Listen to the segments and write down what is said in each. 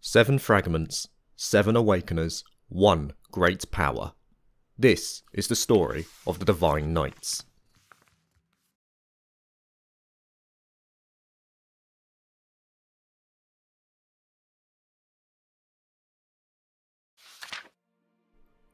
Seven fragments, seven awakeners, one great power. This is the story of the Divine Knights.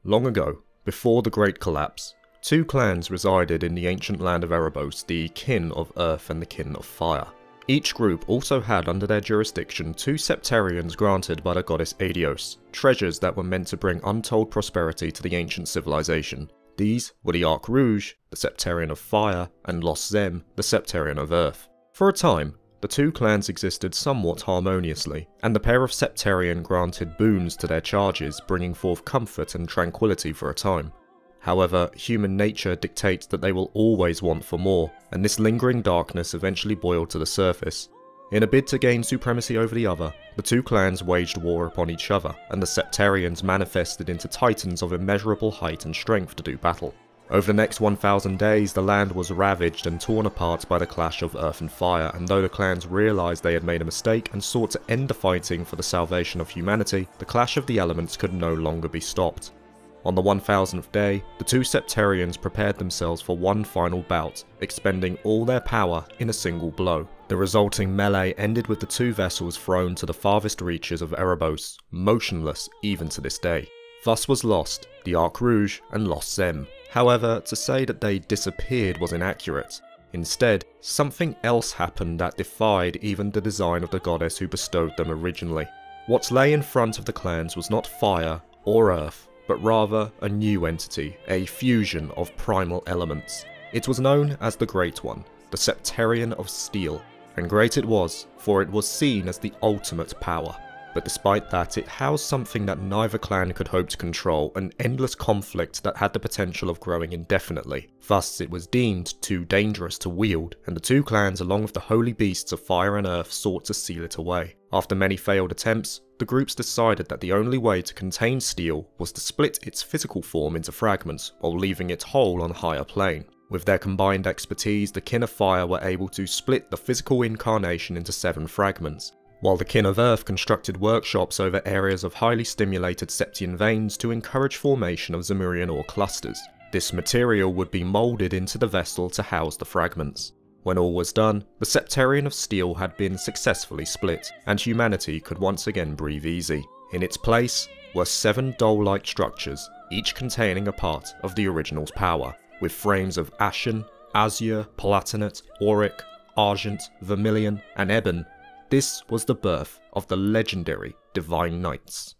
Long ago, before the Great Collapse, two clans resided in the ancient land of Erebos, the Kin of Earth and the Kin of Fire. Each group also had under their jurisdiction two septerions granted by the goddess Aidios, treasures that were meant to bring untold prosperity to the ancient civilization. These were the Ark Rouge, the Septerion of Fire, and Lost Zem, the Septerion of Earth. For a time, the two clans existed somewhat harmoniously, and the pair of Septerion granted boons to their charges, bringing forth comfort and tranquility for a time. However, human nature dictates that they will always want for more, and this lingering darkness eventually boiled to the surface. In a bid to gain supremacy over the other, the two clans waged war upon each other, and the Septerions manifested into titans of immeasurable height and strength to do battle. Over the next 1000 days, the land was ravaged and torn apart by the clash of earth and fire, and though the clans realised they had made a mistake and sought to end the fighting for the salvation of humanity, the clash of the elements could no longer be stopped. On the 1000th day, the two Septerions prepared themselves for one final bout, expending all their power in a single blow. The resulting melee ended with the two vessels thrown to the farthest reaches of Erebos, motionless even to this day. Thus was lost the Ark Rouge and Lost Zem. However, to say that they disappeared was inaccurate. Instead, something else happened that defied even the design of the goddess who bestowed them originally. What lay in front of the clans was not fire or earth, but rather a new entity, a fusion of primal elements. It was known as the Great One, the Septarian of Steel, and great it was, for it was seen as the ultimate power but despite that, it housed something that neither clan could hope to control, an endless conflict that had the potential of growing indefinitely. Thus, it was deemed too dangerous to wield, and the two clans along with the holy beasts of fire and earth sought to seal it away. After many failed attempts, the groups decided that the only way to contain steel was to split its physical form into fragments, while leaving it whole on a higher plane. With their combined expertise, the Kin of Fire were able to split the physical incarnation into seven fragments, while the Kin of Earth constructed workshops over areas of highly stimulated Septian veins to encourage formation of Zemurian ore clusters. This material would be moulded into the vessel to house the fragments. When all was done, the septarian of Steel had been successfully split, and humanity could once again breathe easy. In its place were seven doll-like structures, each containing a part of the original's power, with frames of ashen, azure, platinate, auric, argent, vermilion, and ebon this was the birth of the legendary Divine Knights.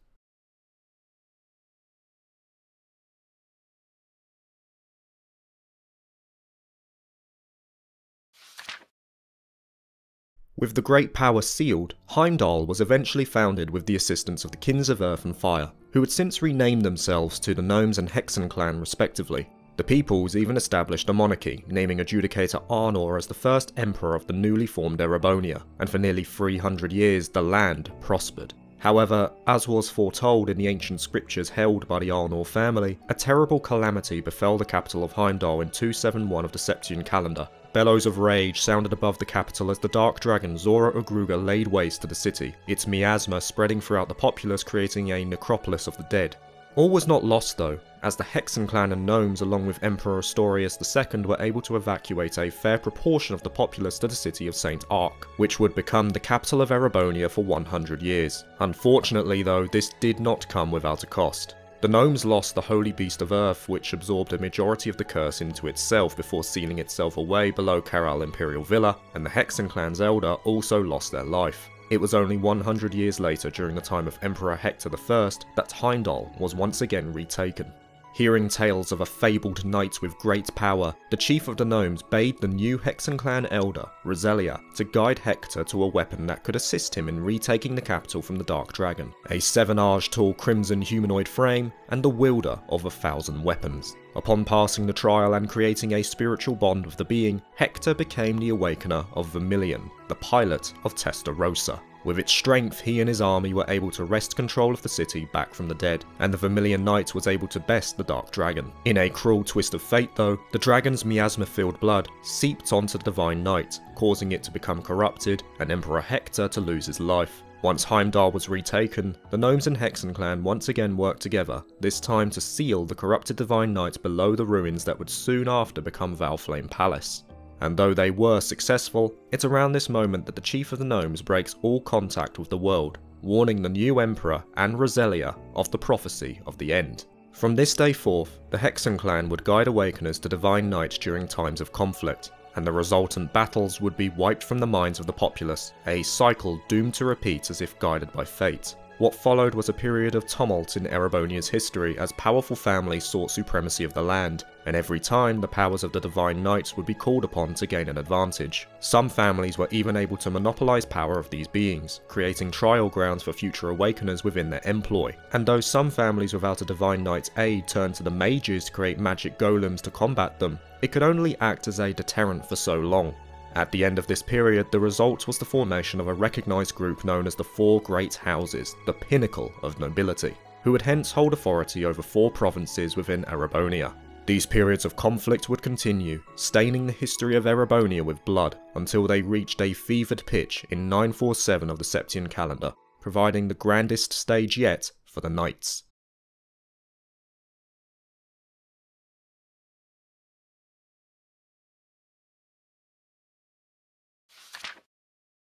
With the great power sealed, Heimdall was eventually founded with the assistance of the Kins of Earth and Fire, who had since renamed themselves to the Gnomes and Hexen clan respectively, the peoples even established a monarchy, naming Adjudicator Arnor as the first emperor of the newly formed Erebonia, and for nearly 300 years the land prospered. However, as was foretold in the ancient scriptures held by the Arnor family, a terrible calamity befell the capital of Heimdall in 271 of the Septian calendar. Bellows of rage sounded above the capital as the dark dragon Zoro-Agruga laid waste to the city, its miasma spreading throughout the populace creating a necropolis of the dead. All was not lost though, as the Hexen clan and gnomes along with Emperor Astorius II were able to evacuate a fair proportion of the populace to the city of St. Arkh, which would become the capital of Erebonia for 100 years. Unfortunately though, this did not come without a cost. The gnomes lost the Holy Beast of Earth, which absorbed a majority of the curse into itself before sealing itself away below Karel Imperial Villa, and the Hexen clan's elder also lost their life. It was only 100 years later during the time of Emperor Hector I that Heimdall was once again retaken. Hearing tales of a fabled knight with great power, the chief of the gnomes bade the new Hexen clan elder, Roselia, to guide Hector to a weapon that could assist him in retaking the capital from the Dark Dragon, a seven-arge tall crimson humanoid frame, and the wielder of a thousand weapons. Upon passing the trial and creating a spiritual bond with the being, Hector became the awakener of Vermilion, the pilot of Testarossa. With its strength, he and his army were able to wrest control of the city back from the dead, and the Vermilion Knight was able to best the Dark Dragon. In a cruel twist of fate though, the dragon's miasma-filled blood seeped onto the Divine Knight, causing it to become corrupted and Emperor Hector to lose his life. Once Heimdall was retaken, the Gnomes and Hexen clan once again worked together, this time to seal the corrupted Divine Knight below the ruins that would soon after become Valflame Palace. And though they were successful, it's around this moment that the Chief of the Gnomes breaks all contact with the world, warning the new Emperor and Roselia of the prophecy of the end. From this day forth, the Hexen clan would guide Awakeners to Divine Knights during times of conflict, and the resultant battles would be wiped from the minds of the populace, a cycle doomed to repeat as if guided by fate. What followed was a period of tumult in Erebonia's history as powerful families sought supremacy of the land, and every time the powers of the Divine Knights would be called upon to gain an advantage. Some families were even able to monopolise power of these beings, creating trial grounds for future Awakeners within their employ. And though some families without a Divine Knight's aid turned to the mages to create magic golems to combat them, it could only act as a deterrent for so long. At the end of this period, the result was the formation of a recognised group known as the Four Great Houses, the pinnacle of nobility, who would hence hold authority over four provinces within Erebonia. These periods of conflict would continue, staining the history of Erebonia with blood until they reached a fevered pitch in 947 of the Septian calendar, providing the grandest stage yet for the Knights.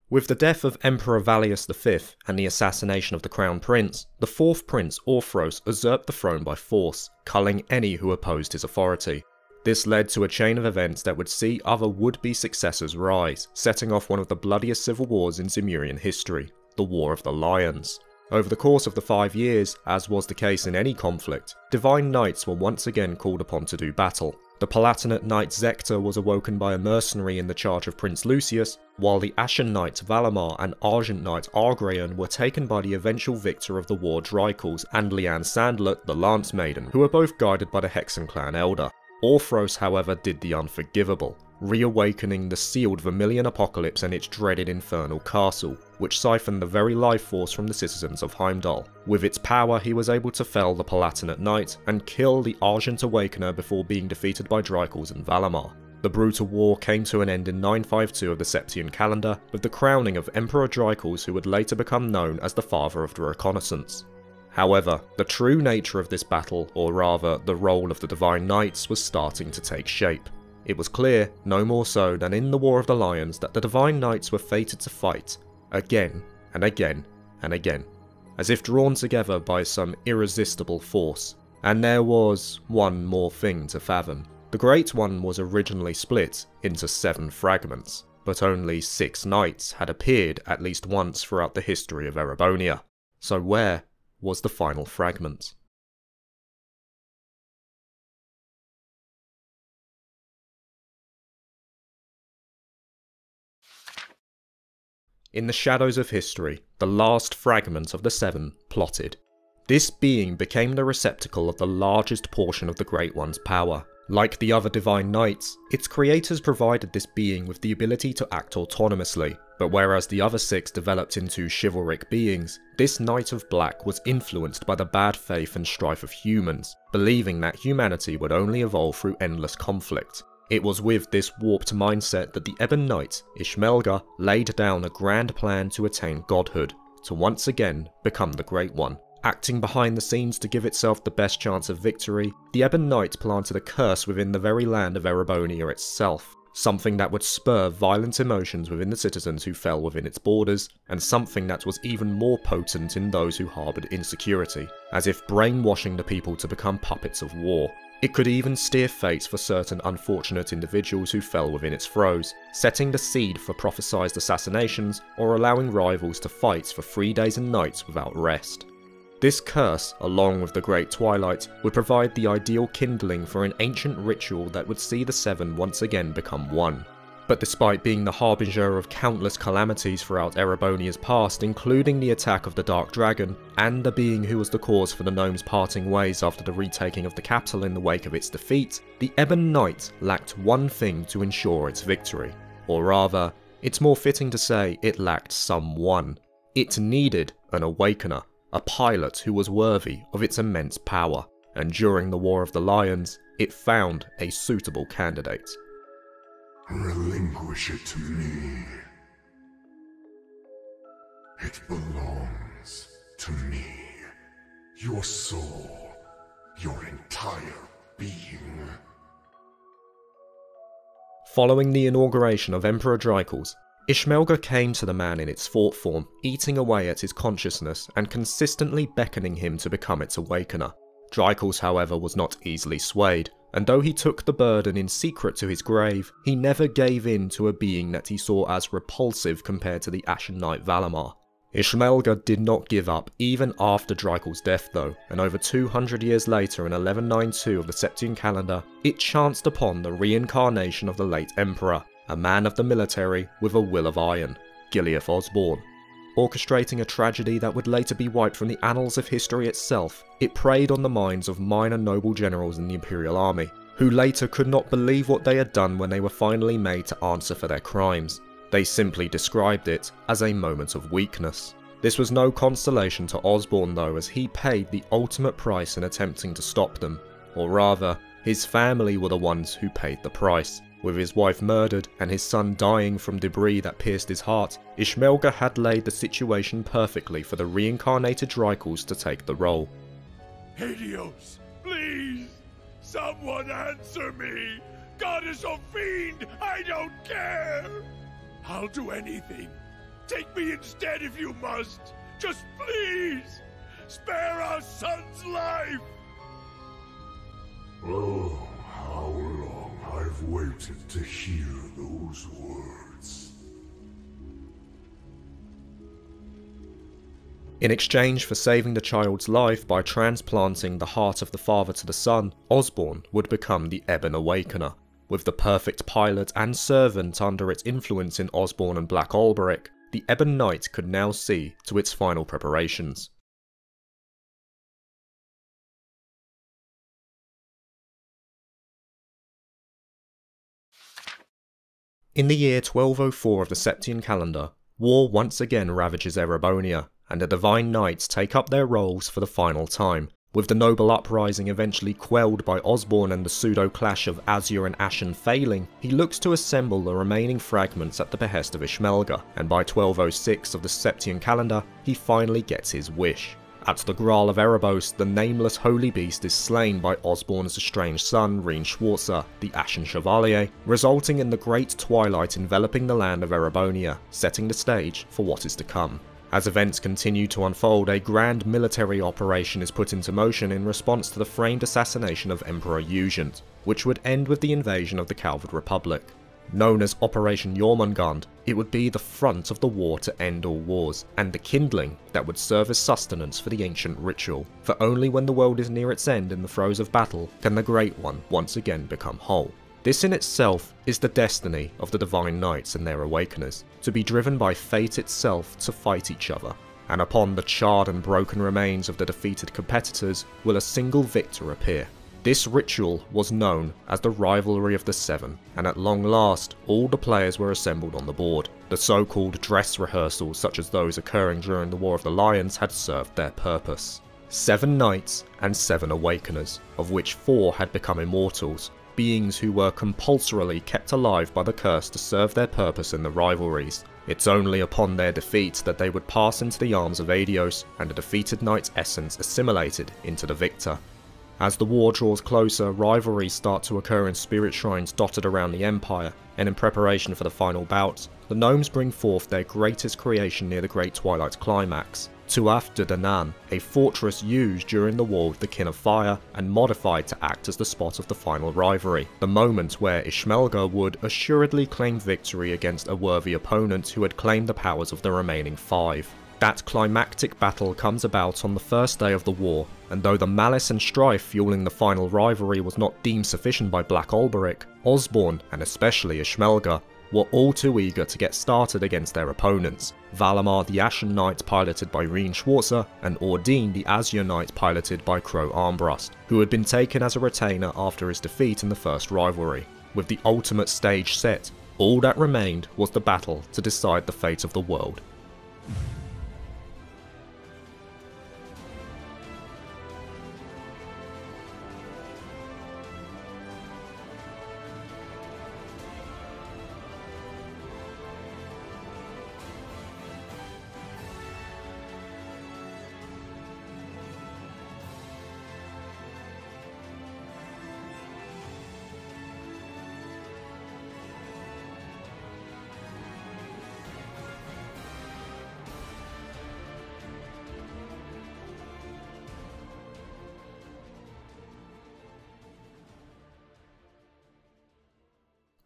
With the death of Emperor Valius V and the assassination of the Crown Prince, the fourth prince Orthros usurped the throne by force, culling any who opposed his authority. This led to a chain of events that would see other would-be successors rise, setting off one of the bloodiest civil wars in Zemurian history, the War of the Lions. Over the course of the five years, as was the case in any conflict, Divine Knights were once again called upon to do battle, the Palatinate Knight Xector was awoken by a mercenary in the charge of Prince Lucius, while the Ashen Knight Valimar and Argent Knight Argraeon were taken by the eventual victor of the war Dreichels and Lianne Sandlot, the Lance Maiden, who were both guided by the Hexen clan elder. Orthros, however, did the unforgivable reawakening the sealed Vermilion Apocalypse and its dreaded Infernal Castle, which siphoned the very life force from the citizens of Heimdall. With its power, he was able to fell the Palatinate Knight and kill the Argent Awakener before being defeated by Dreichels and Valimar. The brutal war came to an end in 952 of the Septian calendar, with the crowning of Emperor Dreichels who would later become known as the Father of the Reconnaissance. However, the true nature of this battle, or rather the role of the Divine Knights, was starting to take shape. It was clear, no more so than in the War of the Lions, that the Divine Knights were fated to fight, again and again and again, as if drawn together by some irresistible force. And there was one more thing to fathom. The Great One was originally split into seven fragments, but only six knights had appeared at least once throughout the history of Erebonia. So where was the final fragment? In the shadows of history, the last fragment of the Seven plotted. This being became the receptacle of the largest portion of the Great One's power. Like the other Divine Knights, its creators provided this being with the ability to act autonomously, but whereas the other six developed into chivalric beings, this Knight of Black was influenced by the bad faith and strife of humans, believing that humanity would only evolve through endless conflict, it was with this warped mindset that the Ebon Knight, Ishmelga, laid down a grand plan to attain godhood, to once again become the Great One. Acting behind the scenes to give itself the best chance of victory, the Ebon Knight planted a curse within the very land of Erebonia itself, something that would spur violent emotions within the citizens who fell within its borders, and something that was even more potent in those who harboured insecurity, as if brainwashing the people to become puppets of war. It could even steer fate for certain unfortunate individuals who fell within its throes, setting the seed for prophesied assassinations or allowing rivals to fight for three days and nights without rest. This curse, along with the Great Twilight, would provide the ideal kindling for an ancient ritual that would see the Seven once again become one. But despite being the harbinger of countless calamities throughout Erebonia's past, including the attack of the Dark Dragon, and the being who was the cause for the gnomes parting ways after the retaking of the capital in the wake of its defeat, the Ebon Knight lacked one thing to ensure its victory. Or rather, it's more fitting to say it lacked someone. It needed an Awakener, a pilot who was worthy of its immense power, and during the War of the Lions, it found a suitable candidate. Relinquish it to me. It belongs to me. Your soul, your entire being. Following the inauguration of Emperor Dreichels, Ishmelga came to the man in its thought form, eating away at his consciousness and consistently beckoning him to become its awakener. Dreichels, however, was not easily swayed, and though he took the burden in secret to his grave, he never gave in to a being that he saw as repulsive compared to the Ashen Knight Valimar. Ishmelga did not give up even after Dreichel's death though, and over 200 years later in 1192 of the Septian calendar, it chanced upon the reincarnation of the late Emperor, a man of the military with a will of iron, Giliath Osborne. Orchestrating a tragedy that would later be wiped from the annals of history itself, it preyed on the minds of minor noble generals in the Imperial Army, who later could not believe what they had done when they were finally made to answer for their crimes. They simply described it as a moment of weakness. This was no consolation to Osborne though as he paid the ultimate price in attempting to stop them, or rather, his family were the ones who paid the price. With his wife murdered and his son dying from debris that pierced his heart, Ishmelga had laid the situation perfectly for the reincarnated Dreichels to take the role. Helios, please! Someone answer me! Goddess or fiend, I don't care! I'll do anything. Take me instead if you must. Just please! Spare our son's life! Oh, how long I've waited to hear those words. In exchange for saving the child's life by transplanting the heart of the father to the son, Osborne would become the Ebon Awakener. With the perfect pilot and servant under its influence in Osborne and Black Alberic, the Ebon Knight could now see to its final preparations. In the year 1204 of the Septian calendar, war once again ravages Erebonia, and the Divine Knights take up their roles for the final time, with the noble uprising eventually quelled by Osborne and the pseudo-clash of Azure and Ashen failing, he looks to assemble the remaining fragments at the behest of Ishmelga, and by 1206 of the Septian calendar, he finally gets his wish. At the Graal of Erebos, the nameless holy beast is slain by Osborne's estranged son, Rean Schwarzer, the Ashen Chevalier, resulting in the great twilight enveloping the land of Erebonia, setting the stage for what is to come. As events continue to unfold, a grand military operation is put into motion in response to the framed assassination of Emperor Eugent, which would end with the invasion of the Calvard Republic. Known as Operation Jormungand, it would be the front of the war to end all wars, and the kindling that would serve as sustenance for the ancient ritual, for only when the world is near its end in the throes of battle can the Great One once again become whole. This in itself is the destiny of the Divine Knights and their Awakeners, to be driven by fate itself to fight each other, and upon the charred and broken remains of the defeated competitors will a single victor appear, this ritual was known as the Rivalry of the Seven, and at long last, all the players were assembled on the board. The so-called dress rehearsals such as those occurring during the War of the Lions had served their purpose. Seven knights and seven awakeners, of which four had become immortals, beings who were compulsorily kept alive by the curse to serve their purpose in the rivalries. It's only upon their defeat that they would pass into the arms of Aidios, and the defeated knight's essence assimilated into the victor. As the war draws closer, rivalries start to occur in spirit shrines dotted around the Empire, and in preparation for the final bout, the gnomes bring forth their greatest creation near the Great Twilight climax, Tuath de Danann, a fortress used during the war with the Kin of Fire and modified to act as the spot of the final rivalry, the moment where Ishmelga would assuredly claim victory against a worthy opponent who had claimed the powers of the remaining five. That climactic battle comes about on the first day of the war, and though the malice and strife fueling the final rivalry was not deemed sufficient by Black Alberic, Osborne, and especially Ishmelga, were all too eager to get started against their opponents, Valimar the Ashen Knight piloted by Rean Schwarzer, and Ordine the Azure Knight piloted by Crow Armbrust, who had been taken as a retainer after his defeat in the first rivalry. With the ultimate stage set, all that remained was the battle to decide the fate of the world.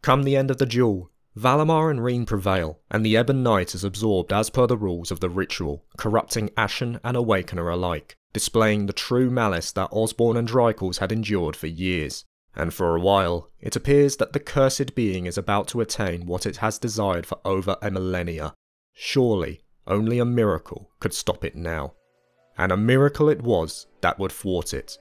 Come the end of the duel, Valimar and Rean prevail, and the Ebon Knight is absorbed as per the rules of the ritual, corrupting Ashen and Awakener alike, displaying the true malice that Osborne and Dreichels had endured for years. And for a while, it appears that the cursed being is about to attain what it has desired for over a millennia. Surely, only a miracle could stop it now. And a miracle it was that would thwart it.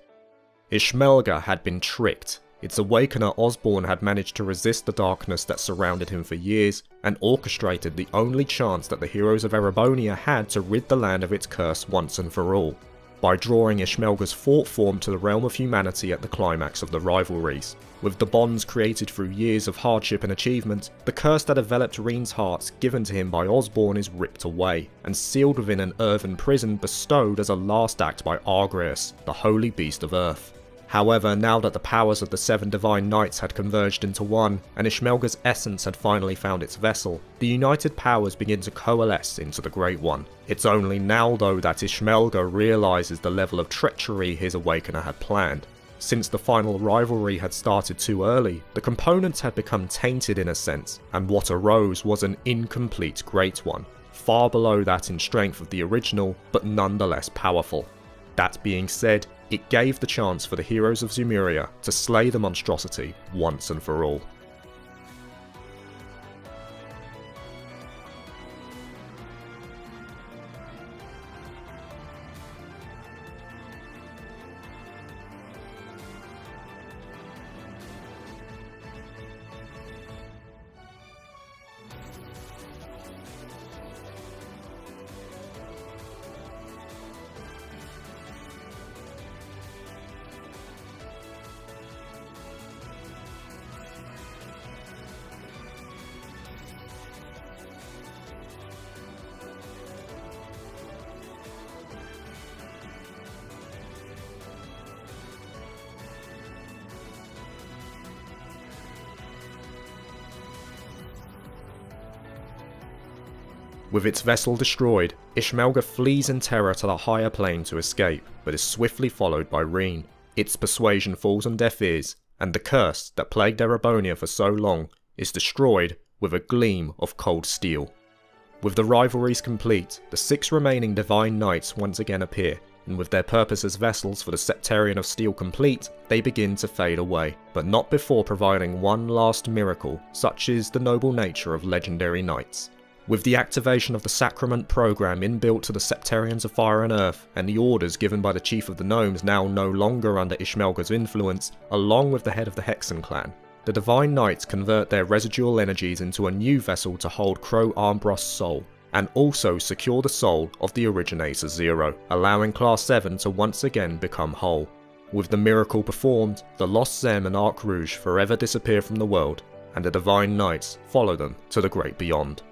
Ishmelga had been tricked its awakener Osborne had managed to resist the darkness that surrounded him for years, and orchestrated the only chance that the heroes of Erebonia had to rid the land of its curse once and for all, by drawing Ishmelga's thought form to the realm of humanity at the climax of the rivalries. With the bonds created through years of hardship and achievement, the curse that enveloped Rean's heart given to him by Osborne is ripped away, and sealed within an earthen prison bestowed as a last act by Argreus, the holy beast of earth. However, now that the powers of the seven divine knights had converged into one, and Ishmelga's essence had finally found its vessel, the united powers begin to coalesce into the Great One. It's only now though that Ishmelga realises the level of treachery his Awakener had planned. Since the final rivalry had started too early, the components had become tainted in a sense, and what arose was an incomplete Great One, far below that in strength of the original, but nonetheless powerful. That being said, it gave the chance for the heroes of Zemuria to slay the monstrosity once and for all. With its vessel destroyed, Ishmelga flees in terror to the higher plane to escape, but is swiftly followed by Rean. Its persuasion falls on deaf ears, and the curse that plagued Erebonia for so long is destroyed with a gleam of cold steel. With the rivalries complete, the six remaining Divine Knights once again appear, and with their purpose as vessels for the Septarion of Steel complete, they begin to fade away, but not before providing one last miracle, such is the noble nature of legendary knights. With the activation of the Sacrament program inbuilt to the Septarions of Fire and Earth, and the orders given by the Chief of the Gnomes now no longer under Ishmelga's influence, along with the head of the Hexen clan, the Divine Knights convert their residual energies into a new vessel to hold Crow Armbrust's soul, and also secure the soul of the Originator Zero, allowing Class 7 to once again become whole. With the miracle performed, the Lost Zem and Ark Rouge forever disappear from the world, and the Divine Knights follow them to the great beyond.